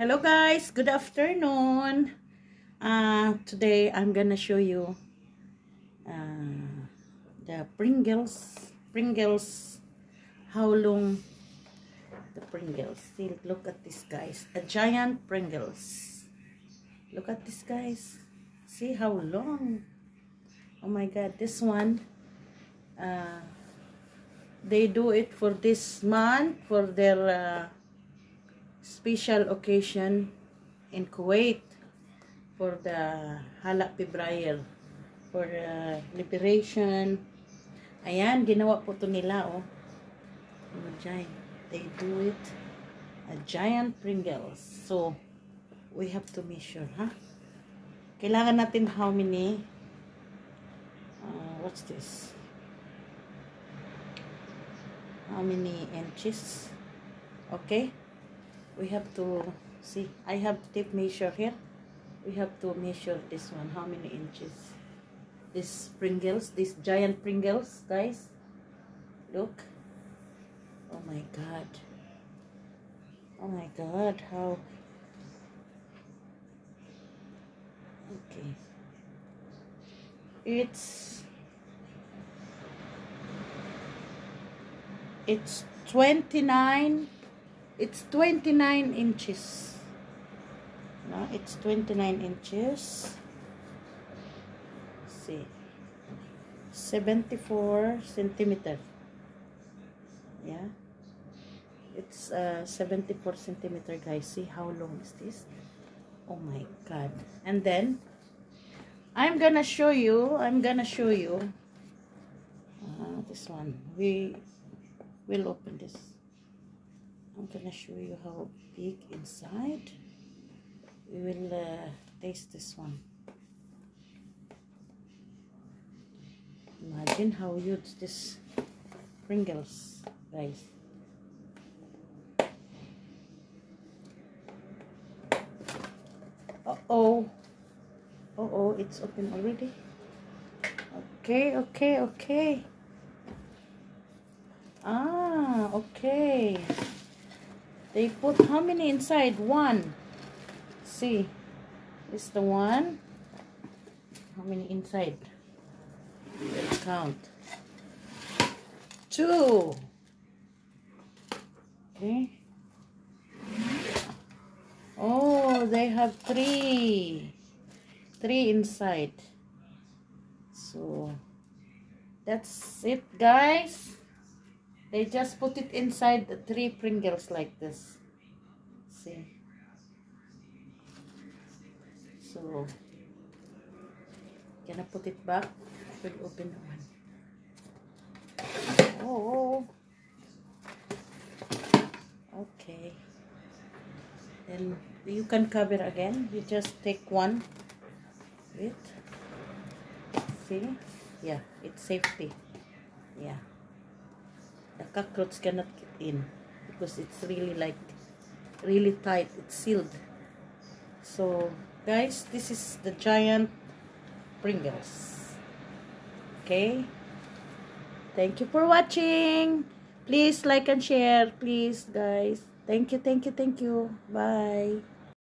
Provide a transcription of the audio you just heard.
Hello guys, good afternoon. Uh, today I'm gonna show you uh, the Pringles. Pringles. How long the Pringles? See, look at this guys. A giant Pringles. Look at this guys. See how long. Oh my god, this one. Uh, they do it for this month for their uh, special occasion in Kuwait for the Hala Pibrayer for uh, liberation. Ayan ginawa po to nila oh. A giant. They do it. A giant Pringles. So we have to measure ha? Kailangan natin how many uh, what's this? How many inches? Okay we have to see I have tape measure here. We have to measure this one how many inches? This Pringles this giant Pringles guys. Look. Oh my god. Oh my god how. Okay. It's it's 29 it's 29 inches. No it's 29 inches. Let's see. 74 centimeter. Yeah. It's uh 74 centimeter guys. See how long is this? Oh my god. And then i'm gonna show you i'm gonna show you uh, this one. We will open this I'm gonna show you how big inside. We will uh, taste this one. Imagine how huge this Pringles guys uh-oh. Uh-oh it's open already. Okay okay okay. Ah okay they put how many inside? One. See. This the one. How many inside? Let's count. Two. Okay. Oh, they have three. Three inside. So, that's it, guys. They just put it inside the three Pringles like this. See? So, gonna put it back. We'll open the one. Oh. Okay. Then you can cover again. You just take one. Wait. See? Yeah, it's safety. Yeah the cockroach cannot get in. Because it's really like really tight it's sealed. So guys this is the giant Pringles. Okay? Thank you for watching. Please like and share please guys. Thank you thank you thank you. Bye